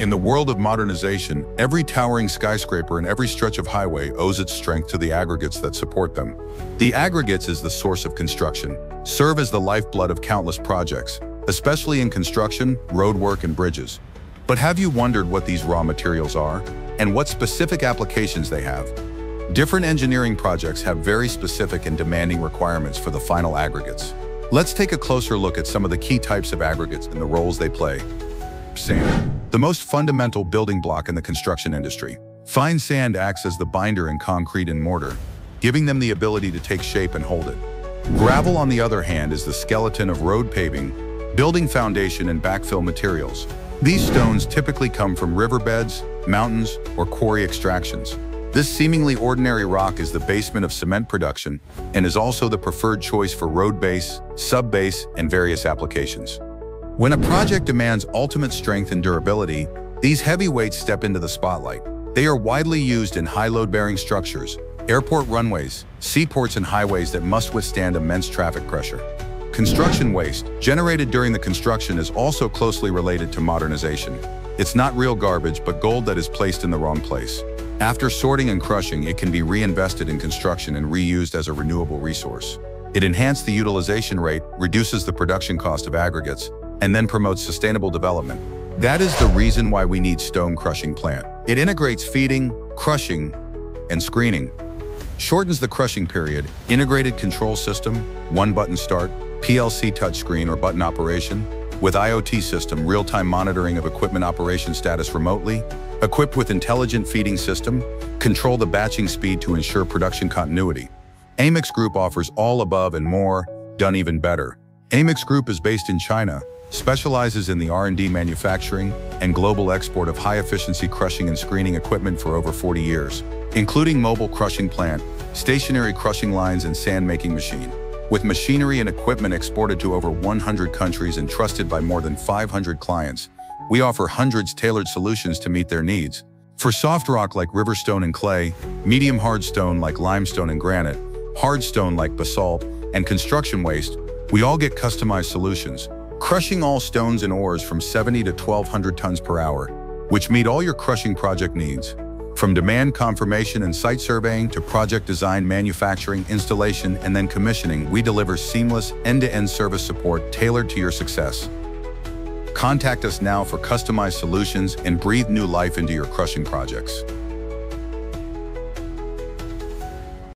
In the world of modernization, every towering skyscraper and every stretch of highway owes its strength to the aggregates that support them. The aggregates is the source of construction, serve as the lifeblood of countless projects, especially in construction, roadwork, and bridges. But have you wondered what these raw materials are and what specific applications they have? Different engineering projects have very specific and demanding requirements for the final aggregates. Let's take a closer look at some of the key types of aggregates and the roles they play. Sand the most fundamental building block in the construction industry. Fine sand acts as the binder in concrete and mortar, giving them the ability to take shape and hold it. Gravel, on the other hand, is the skeleton of road paving, building foundation and backfill materials. These stones typically come from riverbeds, mountains, or quarry extractions. This seemingly ordinary rock is the basement of cement production and is also the preferred choice for road base, sub-base, and various applications. When a project demands ultimate strength and durability, these heavyweights step into the spotlight. They are widely used in high-load-bearing structures, airport runways, seaports and highways that must withstand immense traffic pressure. Construction waste, generated during the construction is also closely related to modernization. It's not real garbage, but gold that is placed in the wrong place. After sorting and crushing, it can be reinvested in construction and reused as a renewable resource. It enhances the utilization rate, reduces the production cost of aggregates, and then promotes sustainable development. That is the reason why we need stone crushing plant. It integrates feeding, crushing, and screening. Shortens the crushing period, integrated control system, one-button start, PLC touchscreen or button operation, with IoT system, real-time monitoring of equipment operation status remotely, equipped with intelligent feeding system, control the batching speed to ensure production continuity. AIMIX Group offers all above and more, done even better. AIMIX Group is based in China, specializes in the R&D manufacturing and global export of high-efficiency crushing and screening equipment for over 40 years, including mobile crushing plant, stationary crushing lines and sand-making machine. With machinery and equipment exported to over 100 countries and trusted by more than 500 clients, we offer hundreds tailored solutions to meet their needs. For soft rock like riverstone and clay, medium hard stone like limestone and granite, hard stone like basalt, and construction waste, we all get customized solutions, crushing all stones and ores from 70 to 1200 tons per hour, which meet all your crushing project needs. From demand confirmation and site surveying to project design, manufacturing, installation, and then commissioning, we deliver seamless end-to-end -end service support tailored to your success. Contact us now for customized solutions and breathe new life into your crushing projects.